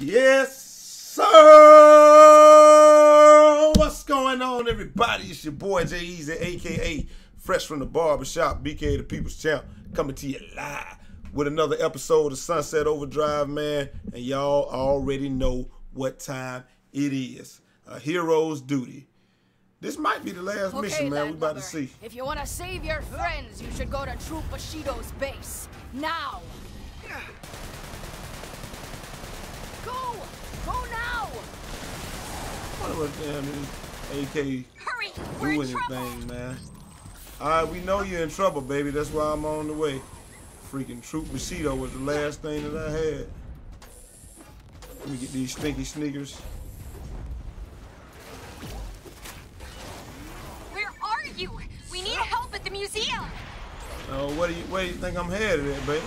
Yes, sir. What's going on, everybody? It's your boy Jai Eazy, aka Fresh from the Barbershop, BK the People's Champ, coming to you live with another episode of Sunset Overdrive, man. And y'all already know what time it is. A hero's duty. This might be the last Okay, mission, man. We about to see. If you want to save your friends, you should go to Troop Bushido's base. Now! Go! Go now! What damn AK Hurry! Do anything, man. Alright, we know you're in trouble, baby. That's why I'm on the way. Freaking Troop Bushido was the last thing that I had. Let me get these stinky sneakers. Where are you? We need help at the museum! Oh, what do you where do you think I'm headed at, baby?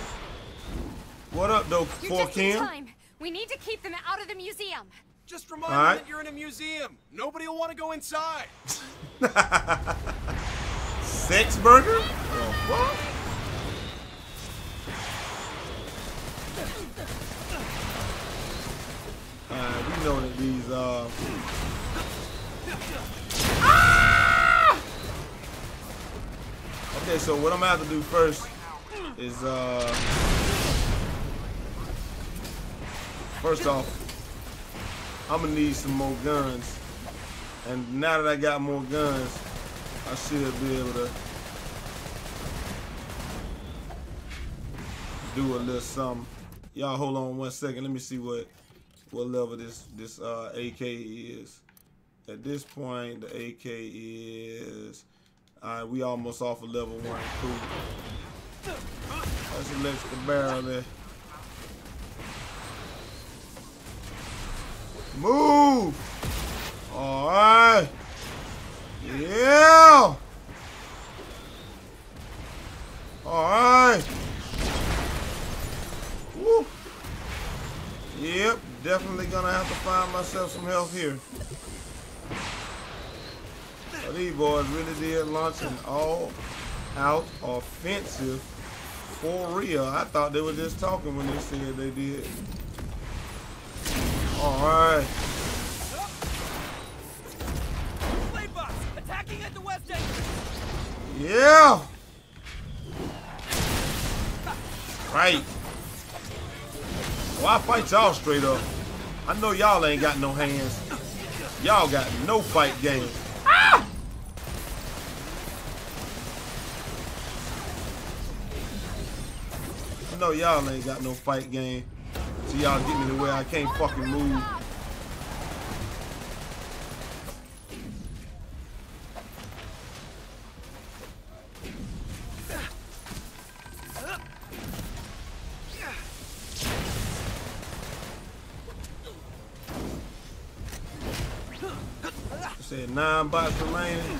What up, though, You're for just in Kim? time. We need to keep them out of the museum. Just remind All them that you're in a museum. Nobody will want to go inside. Sex burger? Oh, what? Alright, we know that these uh Ah! Okay, so what I'm gonna have to do first is uh first off I'm gonna need some more guns. And now that I got more guns, I should be able to do a little something. Y'all hold on one second. Let me see what what level this this uh, AK is. At this point, the AK is. Alright, we almost off of level one. Cool. That's extra barrel there. Move! Alright. Yeah! Alright. Woo. Yep, definitely gonna have to find myself some help here. Oh, these boys really did launch an all-out offensive for real. I thought they were just talking when they said they did. Alright. Blade box attacking at the west entrance. Yeah. Right. Well, I fight y'all straight up. I know y'all ain't got no hands. Y'all got no fight game. Ah! I know y'all ain't got no fight game. So y'all get me to where I can't fucking move. Said nine bots remaining.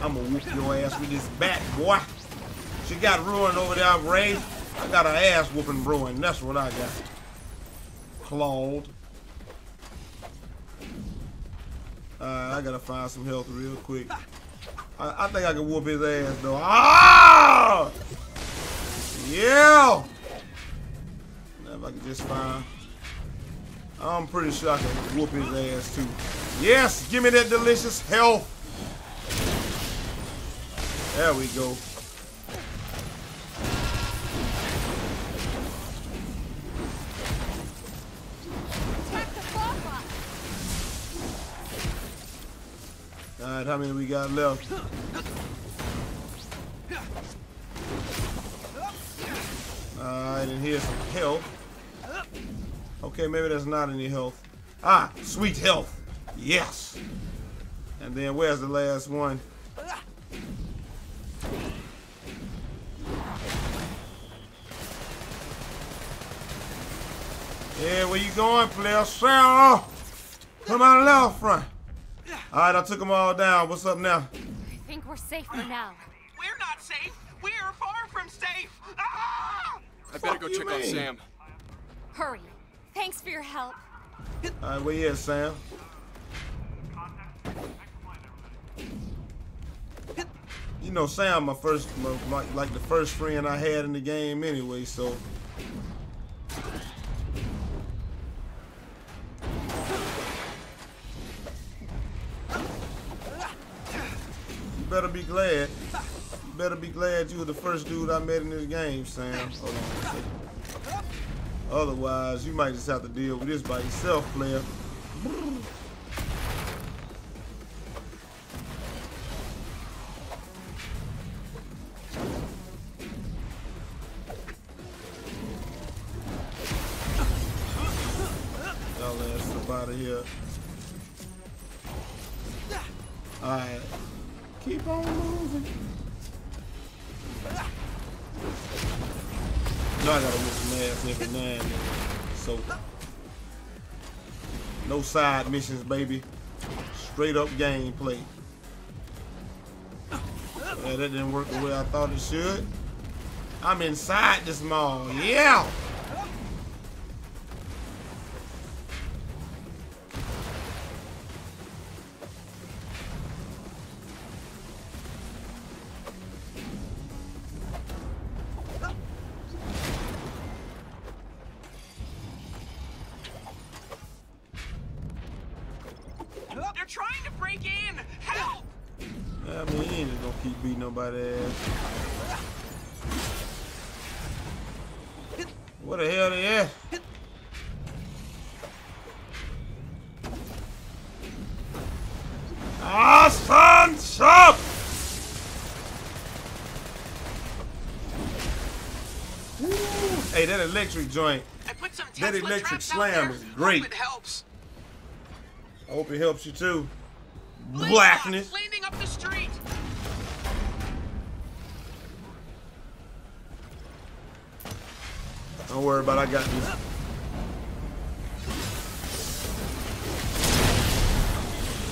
I'ma whoop your ass with this bat, boy. She got ruined over there, Ray. I got an ass whooping brewing. That's what I got. Clawed. I gotta find some health real quick. I, I think I can whoop his ass though. Ah! Yeah! Now if I can just find. I'm pretty sure I can whoop his ass too. Yes, give me that delicious health. There we go. How many we got left? Alright, and here's some health. Okay, maybe there's not any health. Ah, sweet health. Yes. And then where's the last one? Yeah, where you going, player? Sarah! Come on left front. Alright, I took them all down. What's up now? I think we're safe for now. We're not safe. We're far from safe. Ah! I better go you check on? Sam. Hurry. Thanks for your help. Alright, where you at, Sam? you know, Sam, my first, my, my, like the first friend I had in the game anyway. So be glad. Better be glad you were the first dude I met in this game, Sam. Otherwise, you might just have to deal with this by yourself, player. Y'all ass up out of here. Alright. No, I gotta whip some ass every now and then. So, no side missions, baby. Straight up gameplay. Yeah, that didn't work the way I thought it should. I'm inside this mall. Yeah! Ass. What the hell they at? Ah, son! Hey, that electric joint. I put some That electric slam is great. Hope it helps. I hope it helps you too. Blackness. Don't worry about it, I got you.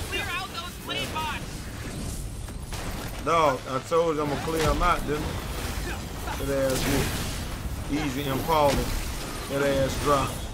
Clear out those bots. Dog, I told you I'm gonna clear them out, didn't I? That ass whoop. Easy impaling. That ass drop.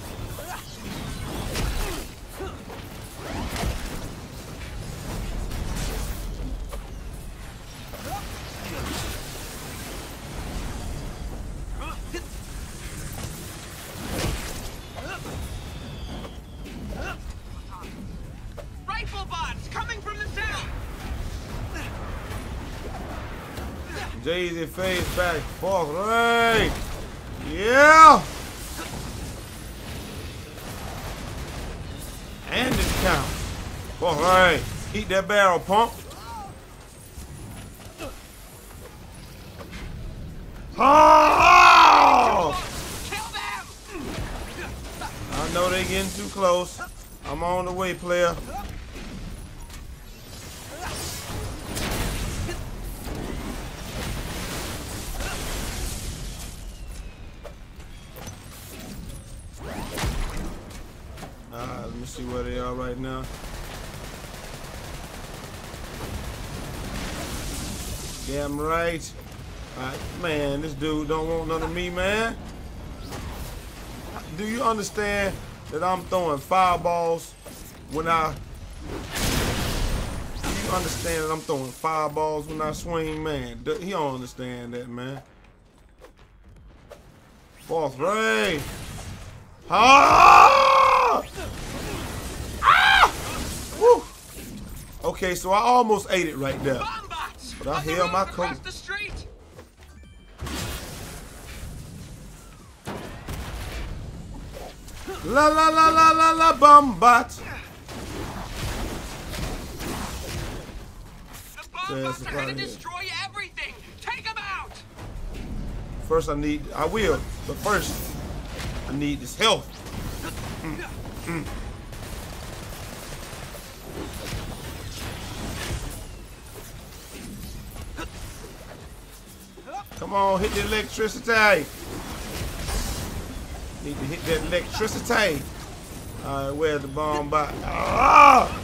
Jay-Z face back forth. Right. Yeah. And it counts. All right. Eat that barrel, pump. Oh! I know they're getting too close. I'm on the way, player. See where they are right now. Damn right. Alright, man, this dude don't want none of me, man. Do you understand that I'm throwing fireballs when I... Do you understand that I'm throwing fireballs when I swing, man? He don't understand that, man. Fourth ray. Ah! Okay, so I almost ate it right there. But I on held my coat. the street. La la la la la la bombot. The bomb bots are gonna destroy everything. Take them out. First, I need. I will, but first, I need this health. Mm, mm. Come on, hit the electricity. Need to hit that electricity. All right, where's the bomb bot? Ah!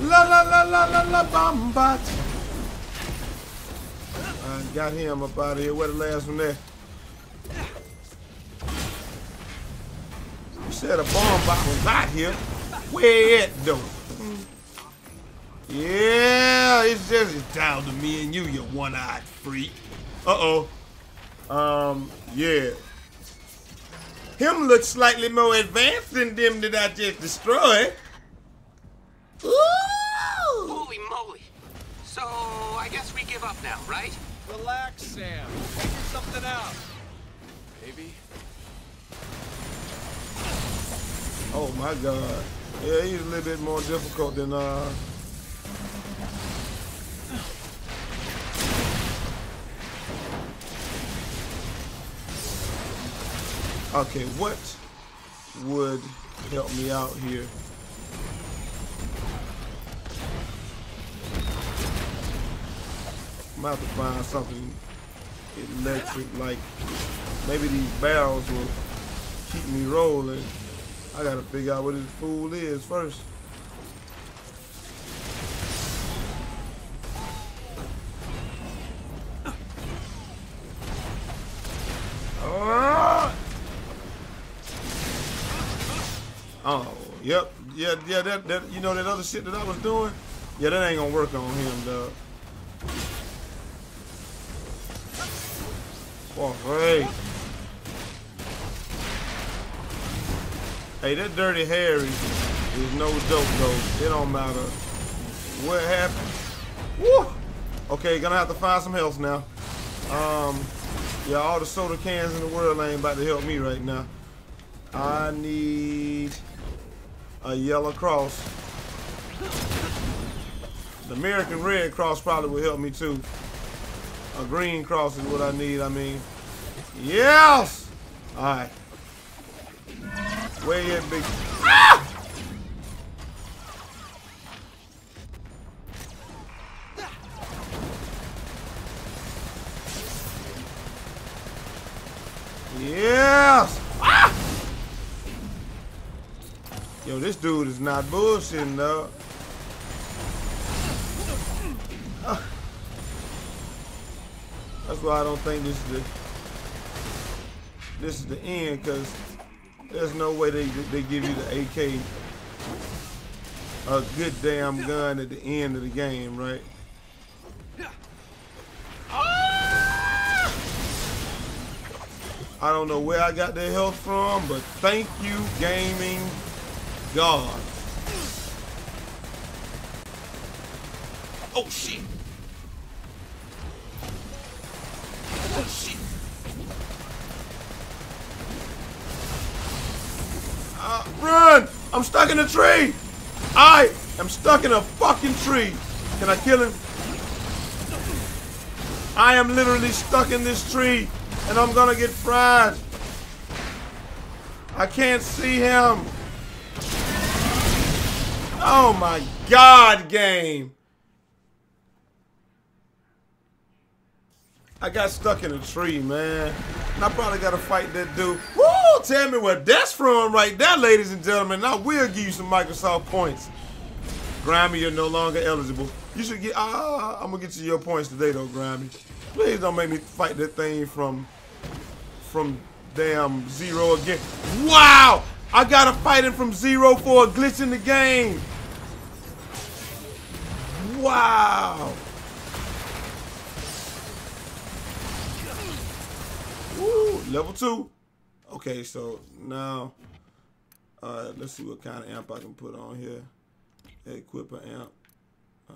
La la la la la la bomb bot. I got him up out of here. Where the last one there? You said a bomb bot was out here. Where it though? Yeah, it's just it's down to me and you, you one-eyed freak. Uh-oh. Um, yeah. Him looks slightly more advanced than them that I just destroyed. Ooh! Holy moly. So, I guess we give up now, right? Relax, Sam. Figure something out. Maybe. Oh my god. Yeah, he's a little bit more difficult than uh Okay, what would help me out here? I'm gonna to find something electric, like maybe these barrels will keep me rolling. I gotta figure out what this fool is first. Yeah. That, that, you know that other shit that I was doing. Yeah, that ain't gonna work on him, dog. Oh, hey. Hey, that dirty Harry is no joke, though. It don't matter what happened. Woo! Okay, gonna have to find some health now. Um, yeah, all the soda cans in the world ain't about to help me right now. I need a yellow cross. The American Red Cross probably will help me too. A green cross is what I need, I mean. Yes! Alright. You at, big? Ah! Yes! Yo, this dude is not bullshitting, though. Ah. That's why I don't think this is the this is the end, because there's no way they they give you the AK a good damn gun at the end of the game, right? I don't know where I got that health from, but thank you, gaming God. Oh shit. Oh shit. Uh, run! I'm stuck in a tree! I am stuck in a fucking tree. Can I kill him? I am literally stuck in this tree and I'm gonna get fried. I can't see him. Oh my god, game. I got stuck in a tree, man. I probably gotta fight that dude. Woo! Tell me where that's from right there, ladies and gentlemen. I will give you some Microsoft points. Grimy, you're no longer eligible. You should get, uh, I'm gonna get you your points today though, Grimy. Please don't make me fight that thing from, from damn zero again. Wow! I gotta fight him from zero for a glitch in the game. Wow! Woo, level two. Okay, so now, uh, let's see what kind of amp I can put on here. Equip an amp. Uh,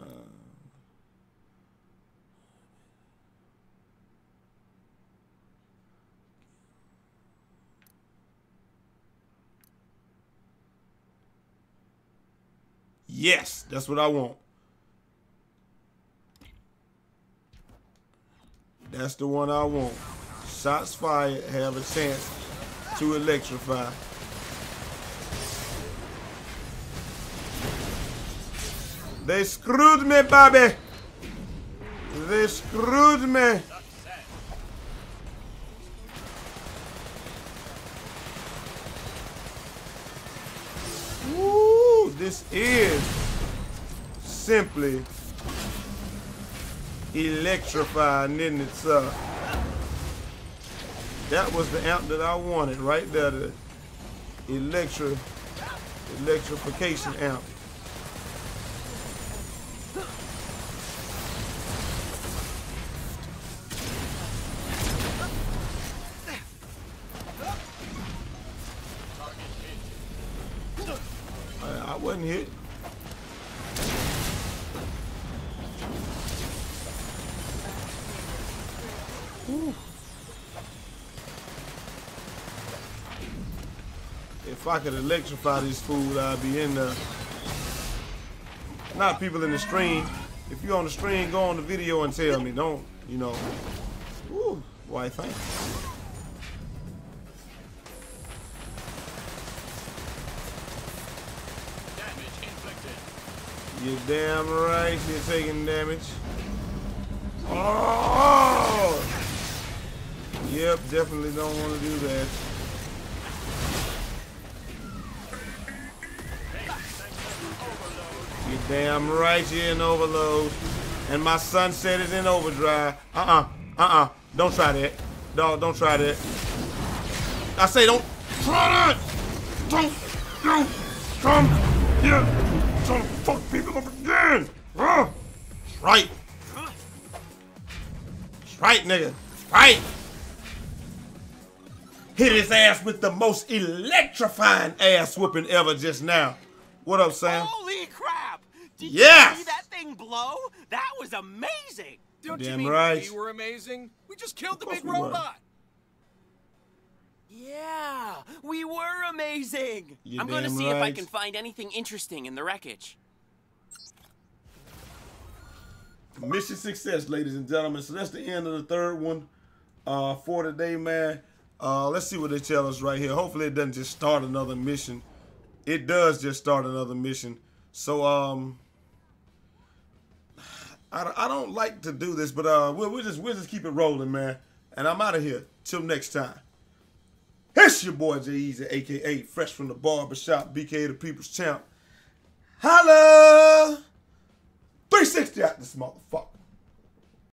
yes, that's what I want. That's the one I want. Shots fired have a chance to electrify. They screwed me, Bobby. They screwed me. Woo, this is simply electrifying, isn't it, sir? That was the amp that I wanted right there, the electro, electrification amp. I, I wasn't hit. I could electrify this food, I'd be in there. Not people in the stream. If you're on the stream, go on the video and tell me. Don't, you know. Woo, why, thank you. You're damn right you're taking damage. Oh! Yep, definitely don't want to do that. Damn right you're in overload. And my son said it's in overdrive. Uh-uh. Uh-uh. Don't try that. Dog, don't try that. I say don't try that! Don't, don't come here! Don't fuck people up again! Uh, right. Right, nigga. Right. Hit his ass with the most electrifying ass whooping ever just now. What up, Sam? Holy! Did Yes! you see that thing blow? That was amazing! Don't Damn you mean right. we were amazing? We just killed the big we were. robot. Yeah, we were amazing! You I'm gonna damn see if I can find anything interesting in the wreckage. Mission success, ladies and gentlemen. So that's the end of the third one uh, for today, man. Uh, let's see what they tell us right here. Hopefully, it doesn't just start another mission. It does just start another mission. So, um, I, I don't like to do this, but uh, we'll, we'll just we'll just keep it rolling, man. And I'm out of here. Till next time. It's your boy Jai Eazy, aka Fresh from the Barbershop, BK the People's Champ. Holla! 360 out this motherfucker.